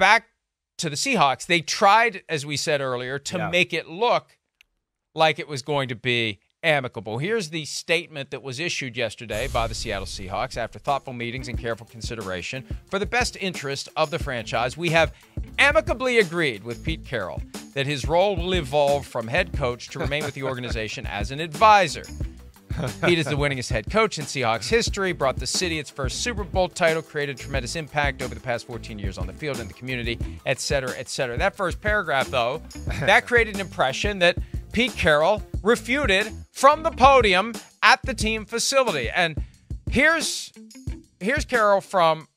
back to the Seahawks, they tried, as we said earlier, to Yeah. make it look like it was going to be amicable. Here's the statement that was issued yesterday by the Seattle Seahawks after thoughtful meetings and careful consideration for the best interest of the franchise. We have amicably agreed with Pete Carroll that his role will evolve from head coach to remain with the organization as an advisor. Pete is the winningest head coach in Seahawks history, brought the city its first Super Bowl title, created tremendous impact over the past 14 years on the field and the community, et cetera, et cetera. That first paragraph, though, that created an impression that Pete Carroll refuted from the podium at the team facility. And here's here's Carroll from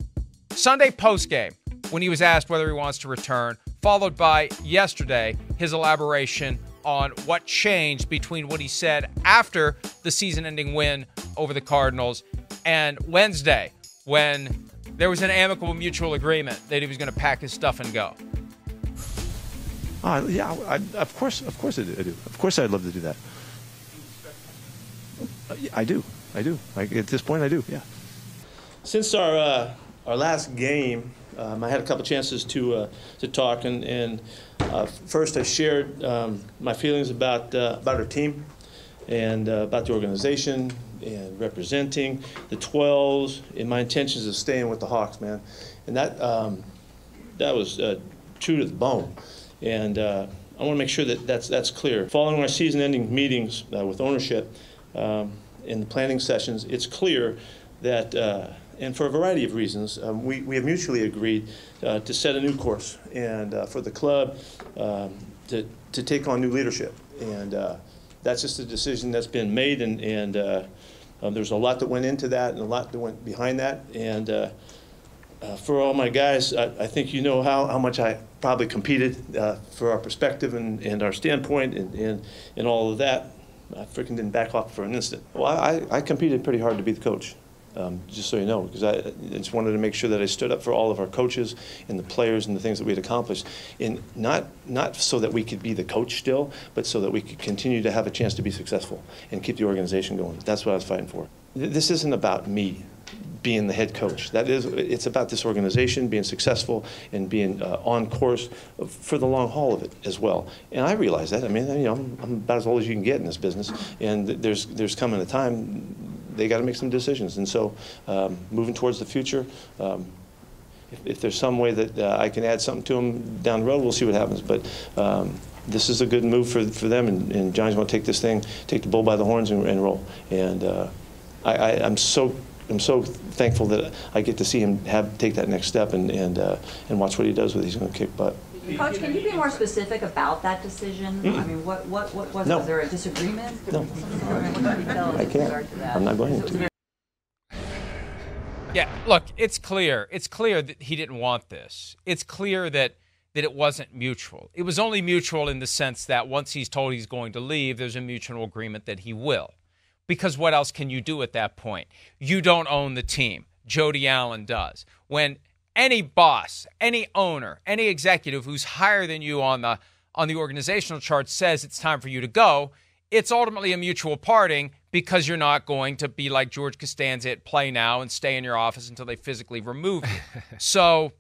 Sunday postgame when he was asked whether he wants to return, followed by yesterday his elaboration on what changed between what he said after the season ending win over the Cardinals and Wednesday when there was an amicable mutual agreement that he was going to pack his stuff and go. Uh, yeah, I, of course, of course I do, I do. Of course, I'd love to do that. Uh, I do, I do. Like at this point, I do. Yeah. Since our uh, our last game, um, I had a couple chances to uh, to talk, and, and uh, first I shared um, my feelings about uh, about our team, and uh, about the organization, and representing the 12s, and my intentions of staying with the Hawks, man, and that um, that was uh, true to the bone, and uh, I want to make sure that that's that's clear. Following our season-ending meetings with ownership um, in the planning sessions, it's clear that. And for a variety of reasons, um, we, we have mutually agreed uh, to set a new course and uh, for the club um, to, to take on new leadership. And uh, that's just a decision that's been made, and, and uh, um, there's a lot that went into that and a lot that went behind that. And uh, uh, for all my guys, I, I think you know how, how much I probably competed for our perspective and, and our standpoint and, and, and all of that. I freaking didn't back off for an instant. Well, I, I competed pretty hard to be the coach um, just so you know, because I, I just wanted to make sure that I stood up for all of our coaches and the players and the things that we had accomplished, and not not so that we could be the coach still, but so that we could continue to have a chance to be successful and keep the organization going. That's what I was fighting for. This isn't about me being the head coach. That is, it's about this organization being successful and being uh, on course for the long haul of it as well. And I realize that. I mean, you know, I'm, I'm about as old as you can get in this business, and there's there's coming a time they got to make some decisions. And so, um, moving towards the future. Um, if, if there's some way that uh, I can add something to them down the road, we'll see what happens. But um, this is a good move for, for them, and, and Johnny's going to take this thing, take the bull by the horns, and, and roll. And uh, I, I'm so I'm so thankful that I get to see him have take that next step and and uh, and watch what he does with. it. He's going to kick butt. Coach, can you be more specific about that decision? I mean, what, what, what was, No. was there a disagreement? No. What can you tell us I with regard to can't. I'm not going to. Yeah, look, it's clear. It's clear that he didn't want this. It's clear that that it wasn't mutual. It was only mutual in the sense that once he's told he's going to leave, there's a mutual agreement that he will. Because what else can you do at that point? You don't own the team. Jody Allen does. When any boss, any owner, any executive who's higher than you on the on the organizational chart says it's time for you to go, it's ultimately a mutual parting because you're not going to be like George Costanza at play now and stay in your office until they physically remove you. so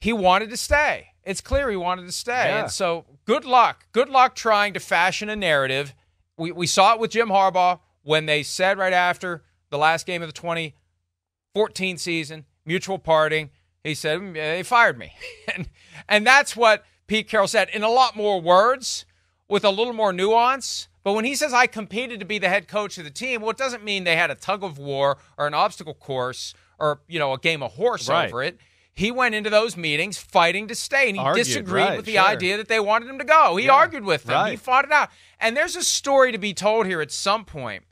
he wanted to stay. It's clear he wanted to stay. Yeah. And so good luck. Good luck trying to fashion a narrative. We, we saw it with Jim Harbaugh when they said right after the last game of the 2014 season, mutual parting, he said, "Mm, they fired me. and, and that's what Pete Carroll said in a lot more words, with a little more nuance. But when he says, I competed to be the head coach of the team, well, it doesn't mean they had a tug of war or an obstacle course or, you know, a game of horse Right. over it. He went into those meetings fighting to stay, and he Argued, disagreed right, with the sure. idea that they wanted him to go. He Yeah, argued with them. He fought it out. And there's a story to be told here at some point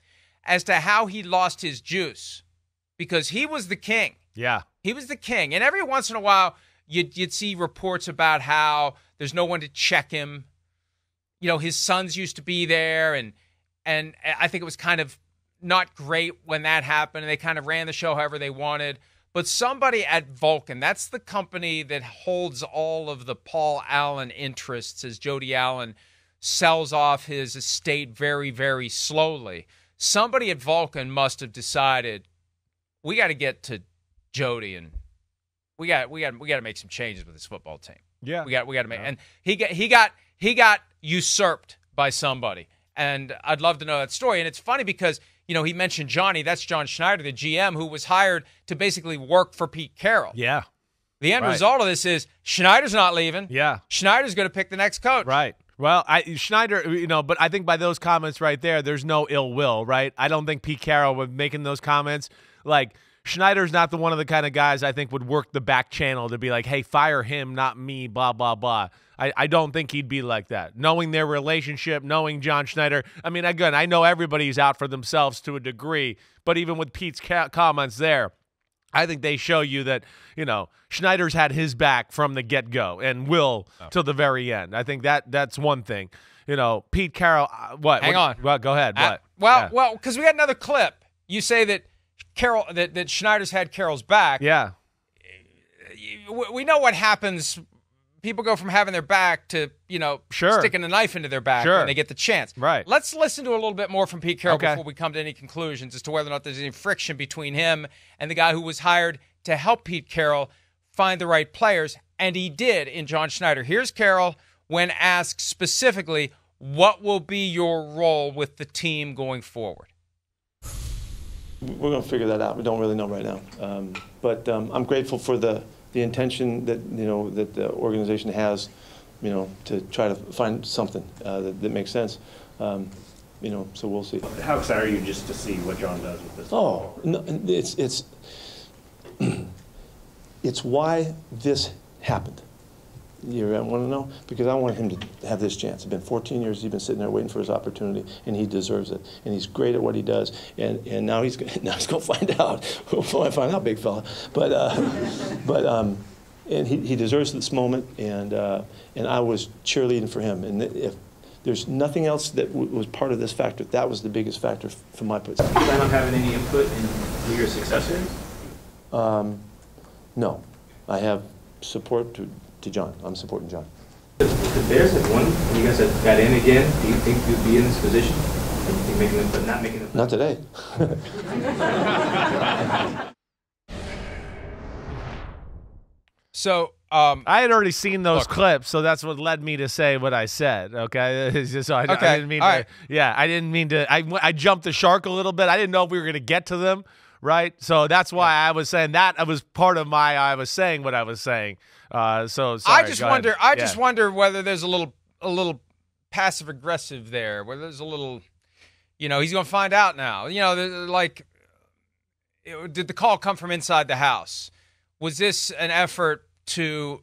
as to how he lost his juice because he was the king. Yeah. He was the king. And every once in a while, you'd, you'd see reports about how there's no one to check him. You know, his sons used to be there, and and I think it was kind of not great when that happened. And they kind of ran the show however they wanted. But somebody at Vulcan, that's the company that holds all of the Paul Allen interests as Jody Allen sells off his estate very, very slowly. Somebody at Vulcan must have decided we got to get to Jody and we got we got we got to make some changes with this football team. Yeah. We got we got to make and he got he got he got usurped by somebody. And I'd love to know that story. And it's funny because, you know, he mentioned Johnny, that's John Schneider, the GM, who was hired to basically work for Pete Carroll. Yeah. The end Right. result of this is Schneider's not leaving. Yeah. Schneider's going to pick the next coach. Right. Well, I Schneider, you know, but I think by those comments right there, there's no ill will, right? I don't think Pete Carroll was making those comments. Like Schneider's not the one of the kind of guys I think would work the back channel to be like, hey, fire him, not me, blah blah blah. I, I don't think he'd be like that. Knowing their relationship, knowing John Schneider. I mean, again, I know everybody's out for themselves to a degree, but even with Pete's ca- comments there, I think they show you that, you know, Schneider's had his back from the get go and will Oh. to the very end. I think that that's one thing. You know, Pete Carroll, uh, what? Hang what- on. Well, go ahead. Uh, what? well, Yeah. well, because we got another clip. You say that Carroll that, that Schneider's had Carroll's back. yeah. we we know what happens. People go from having their back to you know Sure. sticking a knife into their back Sure. when they get the chance. Right. Let's listen to a little bit more from Pete Carroll Okay. before we come to any conclusions as to whether or not there's any friction between him and the guy who was hired to help Pete Carroll find the right players, and he did in John Schneider. Here's Carroll when asked specifically, "What will be your role with the team going forward?" We're going to figure that out. We don't really know right now. Um, but um, I'm grateful for the, the intention that, you know, that the organization has, you know, to try to find something uh, that, that makes sense. Um, you know, so we'll see. How excited are you just to see what John does with this? Oh, no, it's, it's, it's why this happened. You want to know? Because I wanted him to have this chance. It's been 14 years he's been sitting there waiting for his opportunity, and he deserves it. And he's great at what he does. And, and now he's now he's going to find out. We'll find out, big fella. But uh, but um, and he, he deserves this moment. And uh, and I was cheerleading for him. And if there's nothing else that w- was part of this factor, that was the biggest factor from my perspective. You plan on having any input in who your successor is? Um, no, I have support to, to John. I'm supporting John. The the Bears have won, and you guys have got in again. Do you think you'd be in this position? Or you think making them, but not making them? Not today. So, um, I had already seen those Look. clips, so that's what led me to say what I said. Okay, just- so I, I didn't mean all to. right. Yeah, I didn't mean to. I, I jumped the shark a little bit. I didn't know if we were going to get to them, right? So that's why I was saying that. I was part of my. I was saying what I was saying. Uh, so sorry, I just go ahead. wonder. I Yeah. just wonder whether there's a little, a little passive aggressive there. Whether there's a little, you know, he's going to find out now. You know, like, it- did the call come from inside the house? Was this an effort to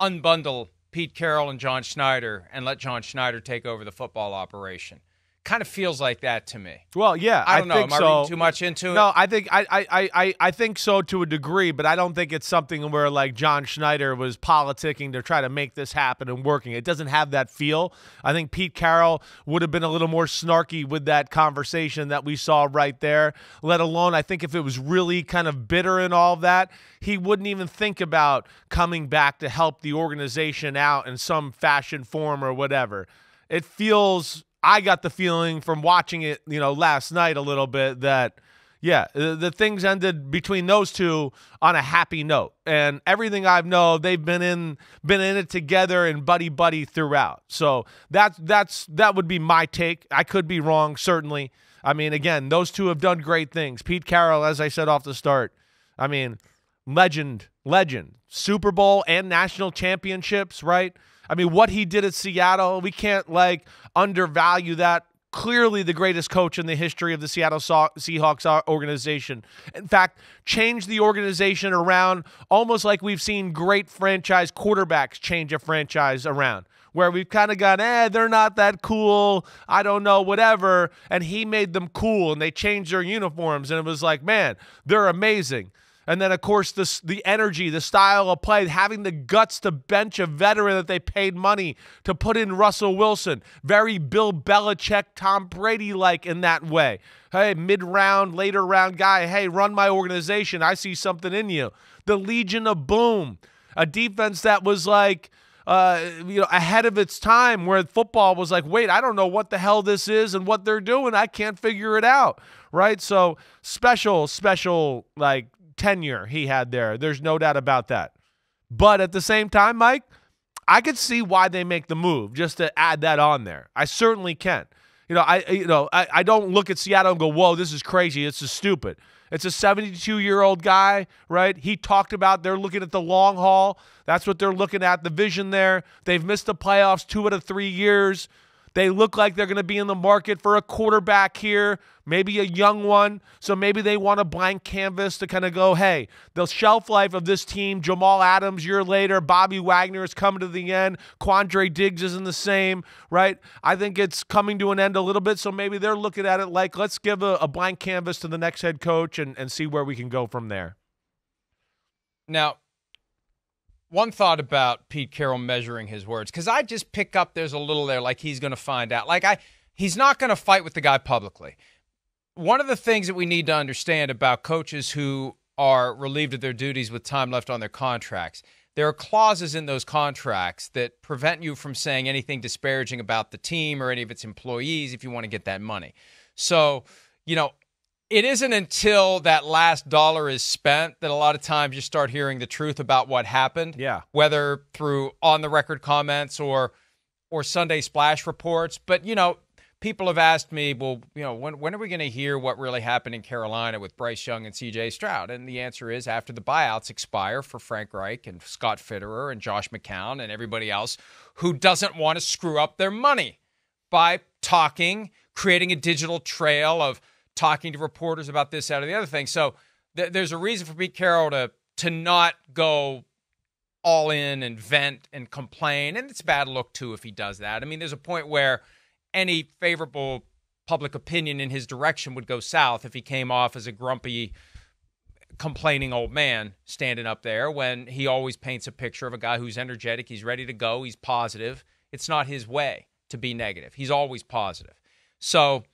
unbundle Pete Carroll and John Schneider and let John Schneider take over the football operation? Kind of feels like that to me. Well, yeah, I don't know. think Am I so. too much into it? No, I think I, I, I, I- I think so to a degree, but I don't think it's something where like John Schneider was politicking to try to make this happen and working. It doesn't have that feel. I think Pete Carroll would have been a little more snarky with that conversation that we saw right there. Let alone, I think if it was really kind of bitter and all of that, he wouldn't even think about coming back to help the organization out in some fashion, form, or whatever. It feels. I got the feeling from watching it, you know, last night a little bit that yeah, the, the things ended between those two on a happy note, and everything I've know they've been in been in it together and buddy buddy throughout. So that's that's that would be my take. I could be wrong, certainly. I mean, again, those two have done great things. Pete Carroll, as I said off the start, I mean, legend, legend, Super Bowl and national championships, right? I mean, what he did at Seattle, we can't like undervalue that. Clearly, the greatest coach in the history of the Seattle Seahawks organization. In fact, changed the organization around almost like we've seen great franchise quarterbacks change a franchise around, where we've kind of gone, eh, they're not that cool. I don't know, whatever. And he made them cool and they changed their uniforms. And it was like, man, they're amazing. And then, of course, this the energy, the style of play, having the guts to bench a veteran that they paid money to put in Russell Wilson, very Bill Belichick, Tom Brady like in that way. Hey, mid round, later round guy, hey, run my organization. I see something in you. The Legion of Boom, a defense that was like, uh, you know, ahead of its time, where football was like, wait, I don't know what the hell this is and what they're doing. I can't figure it out. Right. So special, special, like tenure he had there. There's no doubt about that. But at the same time, Mike, I could see why they make the move just to add that on there. I certainly can. You know, I you know I, I don't look at Seattle and go, whoa, this is crazy. This is stupid. It's a 72 year old guy, right? He talked about they're looking at the long haul. That's what they're looking at, the vision there. They've missed the playoffs two out of three years. They look like they're going to be in the market for a quarterback here, maybe a young one. So maybe they want a blank canvas to kind of go, hey, the shelf life of this team, Jamal Adams, year later, Bobby Wagner is coming to the end, Quandre Diggs isn't the same, right? I think it's coming to an end a little bit. So maybe they're looking at it like, let's give a, a blank canvas to the next head coach and, and see where we can go from there. Now, one thought about Pete Carroll measuring his words because I just pick up there's a little there like he's going to find out. Like I, he's not going to fight with the guy publicly. One of the things that we need to understand about coaches who are relieved of their duties with time left on their contracts, there are clauses in those contracts that prevent you from saying anything disparaging about the team or any of its employees if you want to get that money. So, you know, it isn't until that last dollar is spent that a lot of times you start hearing the truth about what happened. Yeah. Whether through on the record comments or or Sunday splash reports. But you know, people have asked me, well, you know, when when are we going to hear what really happened in Carolina with Bryce Young and CJ Stroud? And the answer is after the buyouts expire for Frank Reich and Scott Fitterer and Josh McCown and everybody else who doesn't want to screw up their money by talking, creating a digital trail of talking to reporters about this, that, or the other thing. So th- there's a reason for Pete Carroll to to not go all in and vent and complain, and it's a bad look too if he does that. I mean, there's a point where any favorable public opinion in his direction would go south if he came off as a grumpy complaining old man standing up there when he always paints a picture of a guy who's energetic, he's ready to go, he's positive. It's not his way to be negative. He's always positive. So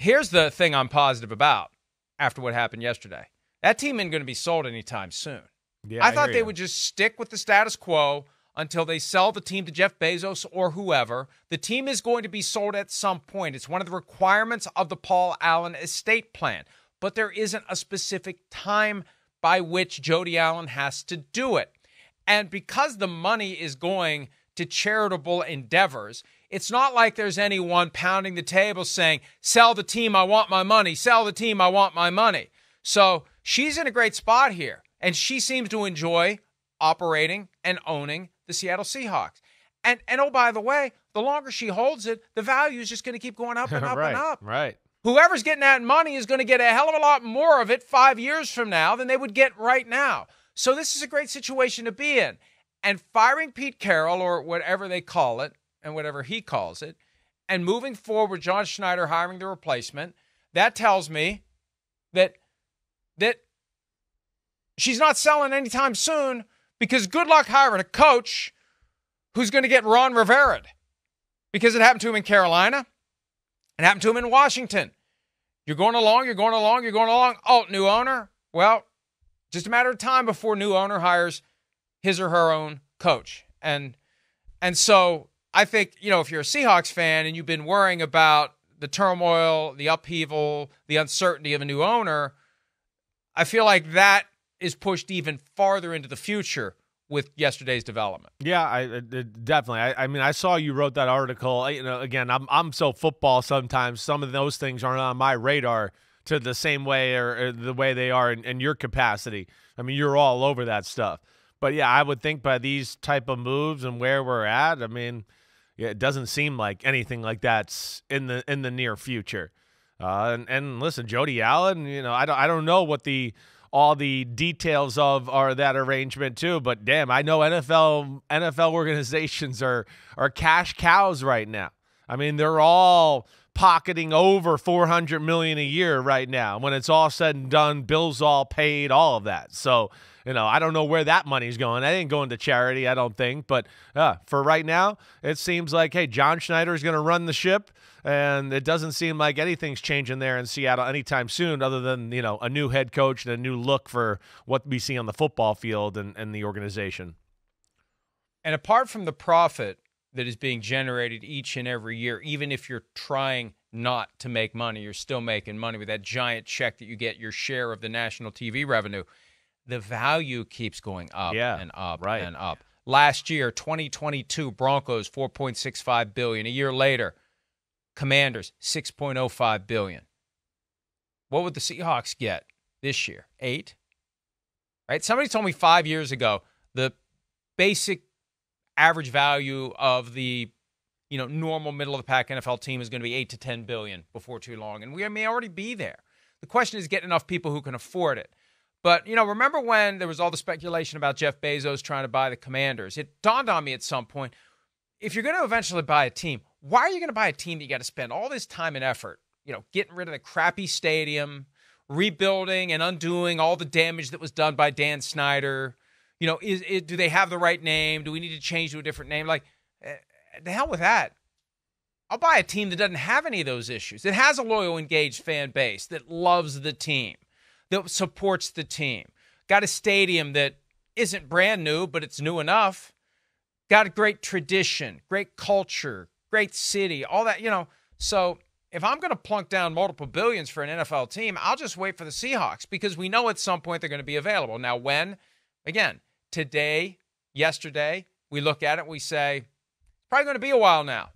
Here's the thing I'm positive about after what happened yesterday. That team isn't going to be sold anytime soon. Yeah, I, I thought they you. would just stick with the status quo until they sell the team to Jeff Bezos or whoever. The team is going to be sold at some point. It's one of the requirements of the Paul Allen estate plan, but there isn't a specific time by which Jody Allen has to do it. And because the money is going to charitable endeavors, it's not like there's anyone pounding the table saying, sell the team, I want my money, sell the team, I want my money. So she's in a great spot here. And she seems to enjoy operating and owning the Seattle Seahawks. And and oh, by the way, the longer she holds it, the value is just going to keep going up and up right, and up. right. Whoever's getting that money is going to get a hell of a lot more of it five years from now than they would get right now. So this is a great situation to be in. And firing Pete Carroll or whatever they call it, and whatever he calls it, and moving forward, John Schneider hiring the replacement, that tells me that that she's not selling anytime soon because good luck hiring a coach who's going to get Ron Rivera because it happened to him in Carolina. It happened to him in Washington. You're going along, you're going along, you're going along. Oh, new owner? Well, just a matter of time before new owner hires his or her own coach. And and so I think, you know, if you're a Seahawks fan and you've been worrying about the turmoil, the upheaval, the uncertainty of a new owner, I feel like that is pushed even farther into the future with yesterday's development. Yeah, I uh, definitely. I, I mean, I saw you wrote that article. I- You know, again, I'm I'm so football. Sometimes some of those things aren't on my radar to the same way or, or the way they are in, in your capacity. I mean, you're all over that stuff. But yeah, I would think by these type of moves and where we're at, I mean, yeah, it doesn't seem like anything like that's in the in the near future. Uh, and, and listen, Jody Allen, you know, I don't I don't know what the all the details of are that arrangement too, but damn, I know NFL NFL organizations are are cash cows right now. I mean, they're all pocketing over 400 million a year right now. When it's all said and done, bills all paid, all of that. So, you know, I don't know where that money's going. That ain't going to charity, I don't think. But uh, for right now, it seems like, hey, John Schneider is going to run the ship. And it doesn't seem like anything's changing there in Seattle anytime soon, other than, you know, a new head coach and a new look for what we see on the football field and, and the organization. And apart from the profit that is being generated each and every year, even if you're trying not to make money, you're still making money with that giant check that you get your share of the national TV revenue. The value keeps going up Yeah, and up right. and up. Last year, 2022, Broncos 4.65 billion. A year later, Commanders 6.05 billion. What would the Seahawks get this year? 8? Right? Somebody told me 5 years ago the basic average value of the you know normal middle of the pack NFL team is going to be 8 to 10 billion before too long and we may already be there. The question is getting enough people who can afford it. But, you know, remember when there was all the speculation about Jeff Bezos trying to buy the Commanders? It dawned on me at some point if you're going to eventually buy a team, why are you going to buy a team that you got to spend all this time and effort, you know, getting rid of the crappy stadium, rebuilding and undoing all the damage that was done by Dan Snyder? You know, is, is do they have the right name? Do we need to change to a different name? Like, eh, the hell with that. I'll buy a team that doesn't have any of those issues. It has a loyal, engaged fan base that loves the team, that supports the team. Got a stadium that isn't brand new, but it's new enough. Got a great tradition, great culture, great city, all that, you know. So if I'm going to plunk down multiple billions for an NFL team, I'll just wait for the Seahawks because we know at some point they're going to be available. Now, when? Again, today, yesterday, we look at it, we say, it's probably going to be a while now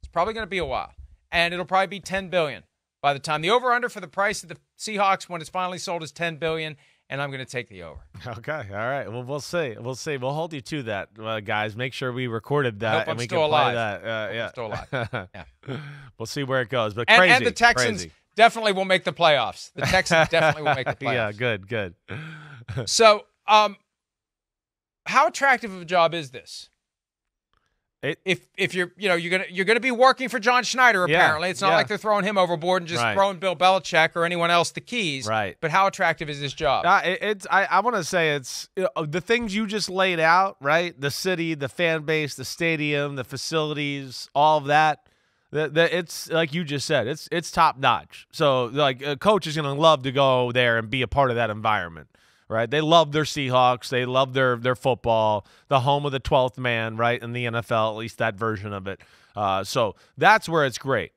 It's probably going to be a while, and it'll probably be 10 billion by the time the over under for the price of the Seahawks when it's finally sold is 10 billion, and I'm going to take the over. Okay, all right. Well, we'll see. We'll see. We'll hold you to that, uh, guys. Make sure we recorded that and we still can play alive. that. Uh, yeah, still alive. Yeah. we'll see where it goes. But And, crazy, and the Texans crazy. definitely will make the playoffs. The Texans definitely will make the playoffs. yeah, good, good. So, um, how attractive of a job is this? It- if if you're you know you're gonna you're gonna be working for John Schneider Yeah, apparently it's not yeah. like they're throwing him overboard and just Right. throwing Bill Belichick or anyone else the keys Right. but how attractive is this job Uh, it, it's I, I want to say it's you know, the things you just laid out, right? The city, the fan base, the stadium, the facilities, all of that. The, the, it's like you just said, it's it's top notch. So like a coach is gonna love to go there and be a part of that environment, right? They love their Seahawks, they love their their football, the home of the twelfth man, right? In the NFL, at least that version of it. Uh, so that's where it's great.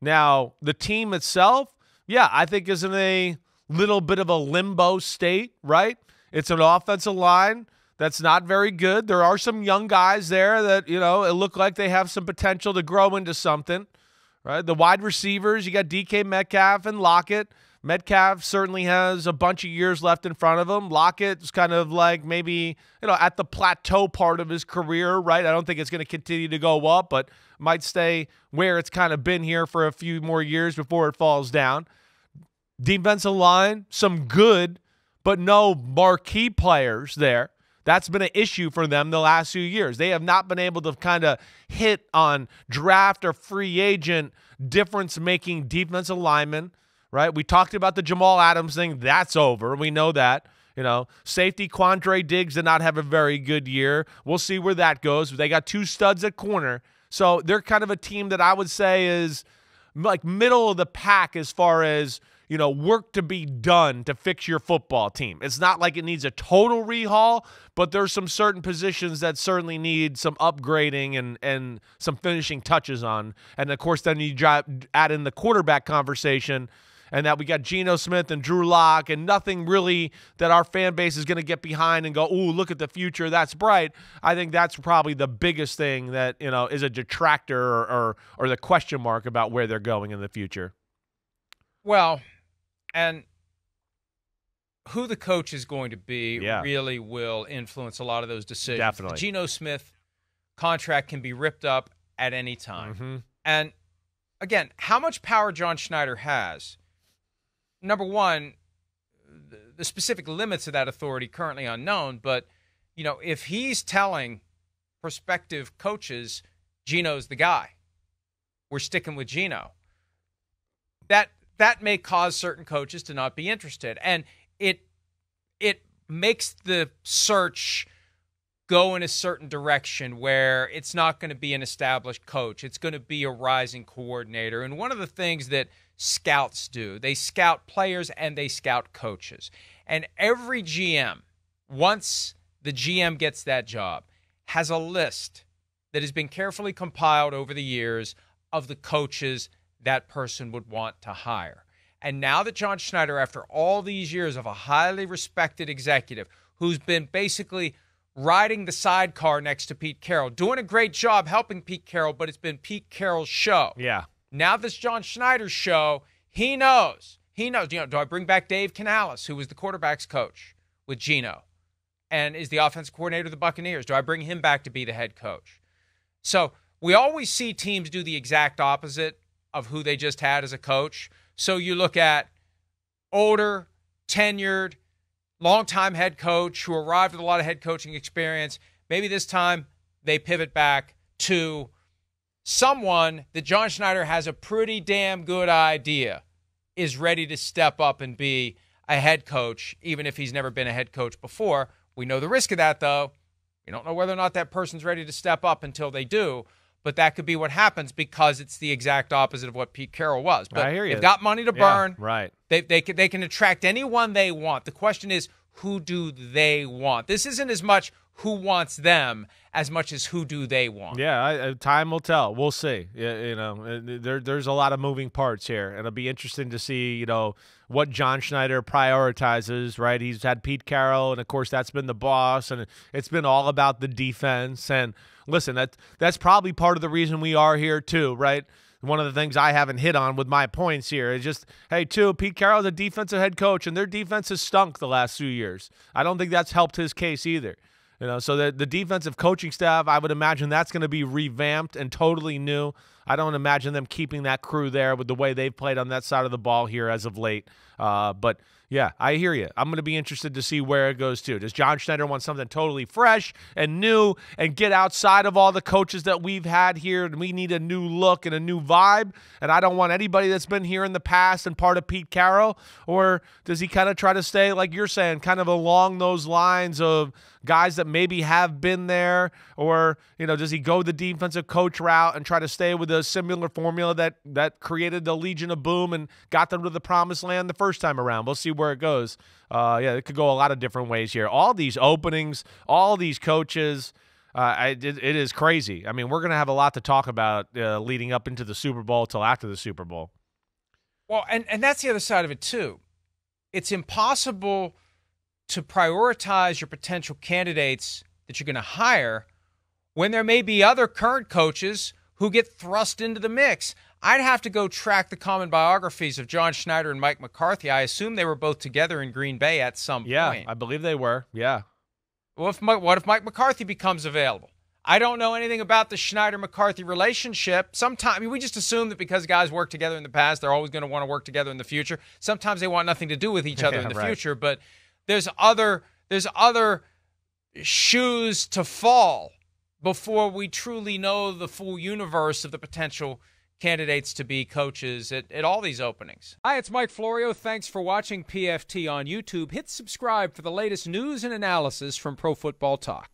Now, the team itself, yeah, I think is in a little bit of a limbo state, right? It's an offensive line that's not very good. There are some young guys there that, you know, it look like they have some potential to grow into something, right? The wide receivers, you got DK Metcalf and Lockett. Metcalf certainly has a bunch of years left in front of him. Lockett's kind of like maybe, you know, at the plateau part of his career, right? I don't think it's going to continue to go up, but might stay where it's kind of been here for a few more years before it falls down. Defensive line, some good, but no marquee players there. That's been an issue for them the last few years. They have not been able to kind of hit on draft or free agent difference making defensive linemen, right? We talked about the Jamal Adams thing. That's over. We know that. You know, safety Quandre Diggs did not have a very good year. We'll see where that goes. They got two studs at corner. So they're kind of a team that I would say is like middle of the pack as far as you know work to be done to fix your football team. It's not like it needs a total rehaul, but there's some certain positions that certainly need some upgrading and and some finishing touches on. And of course, then you drop, add in the quarterback conversation. And that we got Geno Smith and Drew Lock, and nothing really that our fan base is going to get behind and go, "Ooh, look at the future, that's bright." I think that's probably the biggest thing that you know is a detractor or or, or the question mark about where they're going in the future. Well, and who the coach is going to be Yeah. really will influence a lot of those decisions. Definitely. The Geno Smith contract can be ripped up at any time. Mm-hmm. And again, how much power John Schneider has, number one, the, specific limits of that authority currently unknown, but you know, if he's telling prospective coaches Geno's the guy, we're sticking with Gino. That that may cause certain coaches to not be interested. And it it makes the search go in a certain direction where it's not going to be an established coach. It's going to be a rising coordinator. And one of the things that scouts do, they scout players and they scout coaches. And every GM, once the GM gets that job, has a list that has been carefully compiled over the years of the coaches that person would want to hire. And now that John Schneider, after all these years of a highly respected executive who's been basically riding the sidecar next to Pete Carroll, doing a great job helping Pete Carroll, but it's been Pete Carroll's show. Yeah. Now this John Schneider show, he knows. He knows. You know, do I bring back Dave Canales, who was the quarterbacks coach with Geno and is the offensive coordinator of the Buccaneers? Do I bring him back to be the head coach? So we always see teams do the exact opposite of who they just had as a coach. So you look at older, tenured, longtime head coach who arrived with a lot of head coaching experience. Maybe this time they pivot back to someone that John Schneider has a pretty damn good idea is ready to step up and be a head coach, even if he's never been a head coach before. We know the risk of that, though. We don't know whether or not that person's ready to step up until they do. But that could be what happens because it's the exact opposite of what Pete Carroll was. But I hear you. they've got money to Yeah, burn. right. They, they, can, they can attract anyone they want. The question is, who do they want? This isn't as much who wants them as much as who do they want. Yeah, I, uh, time will tell. We'll see. Yeah, you know, there there's a lot of moving parts here, and it'll be interesting to see, you know, what John Schneider prioritizes. Right, he's had Pete Carroll, and of course that's been the boss, and it's been all about the defense. And listen, that that's probably part of the reason we are here too. Right. One of the things I haven't hit on with my points here is just, hey, too, Pete Carroll's a defensive head coach, and their defense has stunk the last few years. I don't think that's helped his case either. You know, so the the defensive coaching staff, I would imagine that's going to be revamped and totally new. I don't imagine them keeping that crew there with the way they've played on that side of the ball here as of late. Uh, but yeah, I hear you. I'm going to be interested to see where it goes to. Does John Schneider want something totally fresh and new and get outside of all the coaches that we've had here? And we need a new look and a new vibe. And I don't want anybody that's been here in the past and part of Pete Carroll. Or does he kind of try to stay, like you're saying, kind of along those lines of guys that maybe have been there? Or, you know, does he go the defensive coach route and try to stay with a similar formula that, that created the Legion of Boom and got them to the promised land the first time around? We'll see where it goes. Uh, yeah, it could go a lot of different ways here. All these openings, all these coaches. Uh, I, it, it is crazy. I mean, we're going to have a lot to talk about uh, leading up into the Super Bowl till after the Super Bowl. Well, and, and that's the other side of it, too. It's impossible to prioritize your potential candidates that you're going to hire when there may be other current coaches who get thrust into the mix. I'd have to go track the common biographies of John Schneider and Mike McCarthy. I assume they were both together in Green Bay at some Yeah, point. I believe they were. Yeah. Well, if Mike, what if Mike McCarthy becomes available? I don't know anything about the Schneider McCarthy relationship. Sometimes I mean, we just assume that because guys work together in the past, they're always going to want to work together in the future. Sometimes they want nothing to do with each other in the right. future, but there's other there's other shoes to fall before we truly know the full universe of the potential candidates to be coaches at, at all these openings. Hi, it's Mike Florio. Thanks for watching PFT on YouTube. Hit subscribe for the latest news and analysis from Pro Football Talk.